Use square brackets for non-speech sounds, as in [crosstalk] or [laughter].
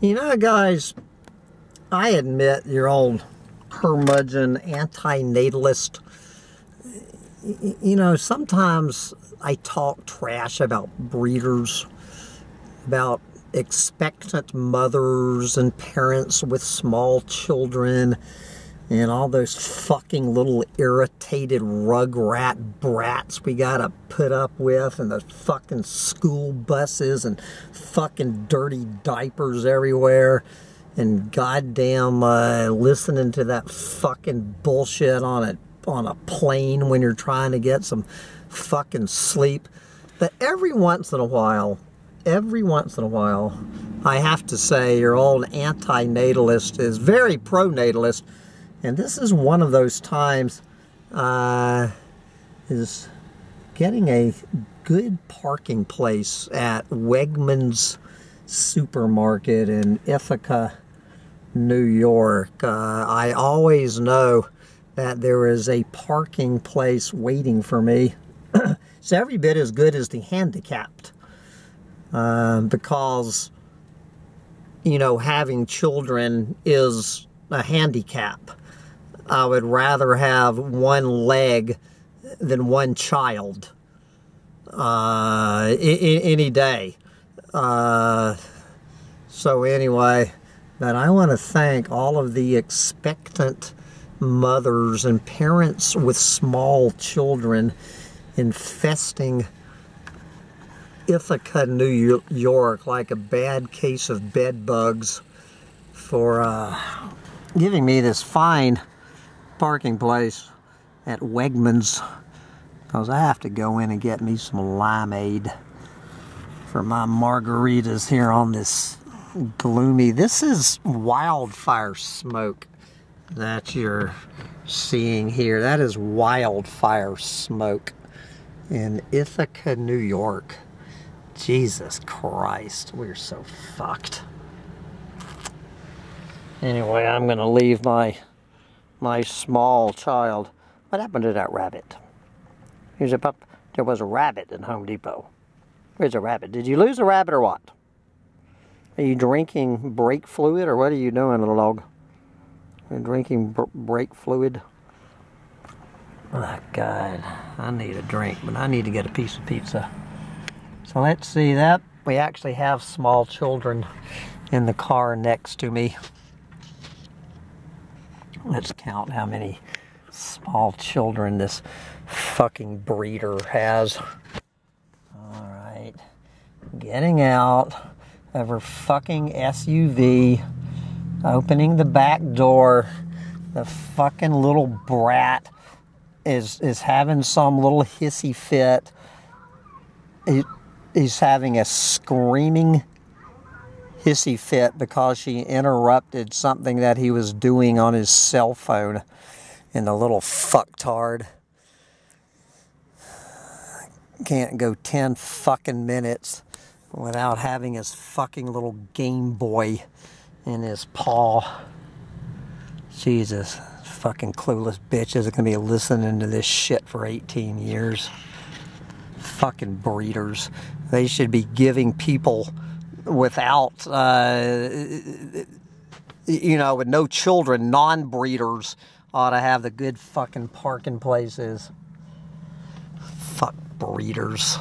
You know, guys, I admit your old curmudgeon anti-natalist. You know, sometimes I talk trash about breeders, about expectant mothers and parents with small children and all those fucking little irritated rugrat brats we gotta put up with and the fucking school buses and fucking dirty diapers everywhere and goddamn uh, listening to that fucking bullshit on a on a plane when you're trying to get some fucking sleep. But every once in a while every once in a while I have to say your old anti-natalist is very pro-natalist and this is one of those times uh, is getting a good parking place at Wegmans supermarket in Ithaca, New York. Uh, I always know that there is a parking place waiting for me. [clears throat] it's every bit as good as the handicapped uh, because, you know, having children is a handicap. I would rather have one leg than one child uh, any day. Uh, so anyway, but I want to thank all of the expectant mothers and parents with small children infesting Ithaca, New York like a bad case of bed bugs for uh, giving me this fine parking place at Wegmans because I have to go in and get me some limeade for my margaritas here on this gloomy. This is wildfire smoke that you're seeing here. That is wildfire smoke in Ithaca, New York. Jesus Christ, we're so fucked. Anyway, I'm going to leave my my small child. What happened to that rabbit? Here's a pup. There was a rabbit in Home Depot. Where's a rabbit? Did you lose a rabbit or what? Are you drinking brake fluid or what are you doing, little dog? You're drinking brake fluid? Oh, God. I need a drink, but I need to get a piece of pizza. So let's see that. We actually have small children in the car next to me. Let's count how many small children this fucking breeder has. Alright. Getting out of her fucking SUV, opening the back door. The fucking little brat is is having some little hissy fit. He, he's having a screaming hissy fit because she interrupted something that he was doing on his cell phone. And the little fucktard can't go 10 fucking minutes without having his fucking little Game Boy in his paw. Jesus, fucking clueless bitches are gonna be listening to this shit for 18 years. Fucking breeders. They should be giving people without, uh, you know, with no children, non breeders ought to have the good fucking parking places. Fuck breeders.